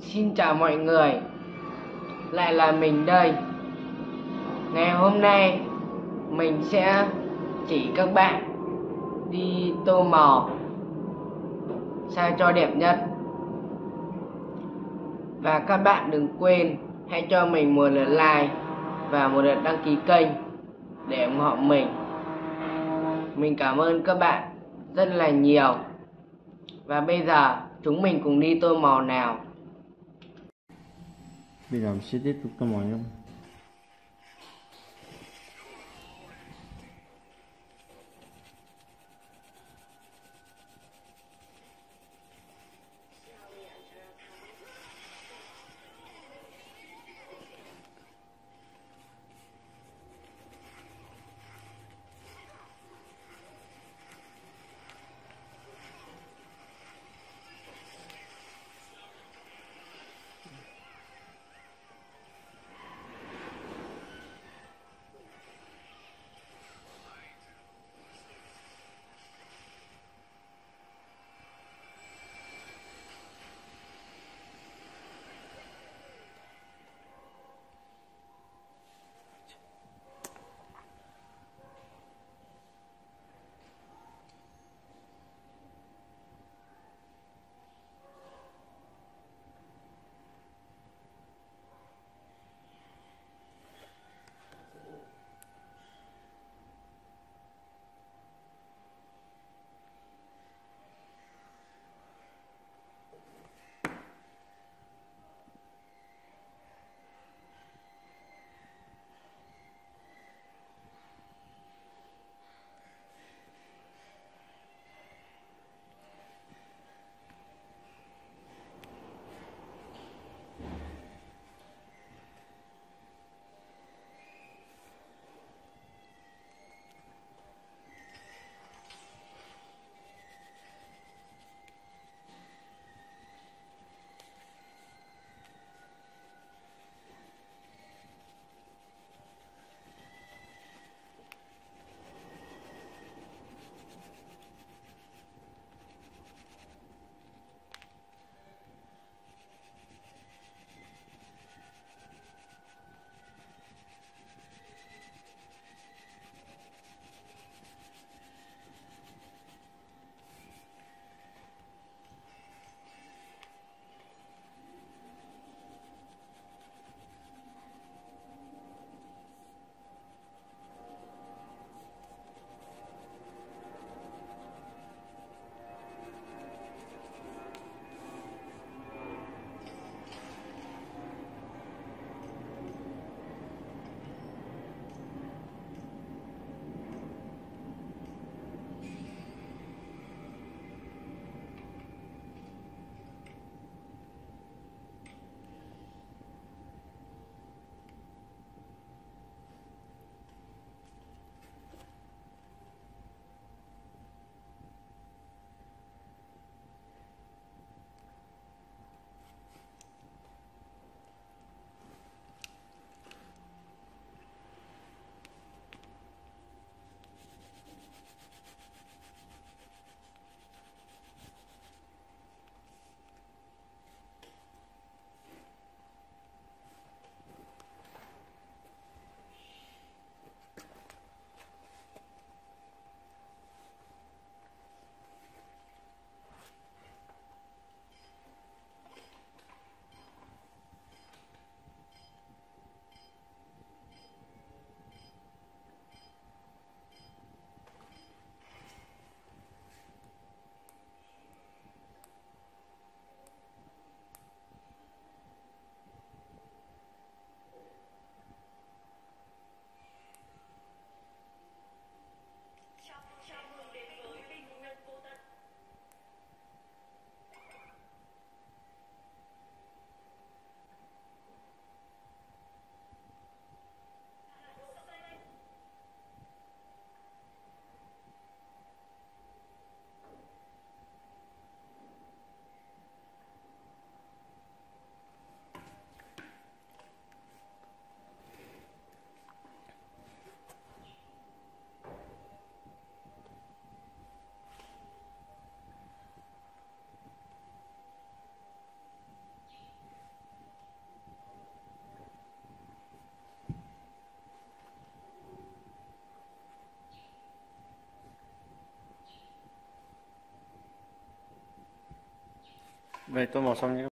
Xin chào mọi người. Lại là mình đây. Ngày hôm nay, Mình sẽ chỉ các bạn Đi tô màu Sao cho đẹp nhất. Và các bạn đừng quên, Hãy cho mình một lượt like Và một lượt đăng ký kênh Để ủng hộ mình. Mình cảm ơn các bạn rất là nhiều. Và bây giờ, chúng mình cùng đi tô màu nào. Bây giờ mình sẽ tiếp tục tô màu nhé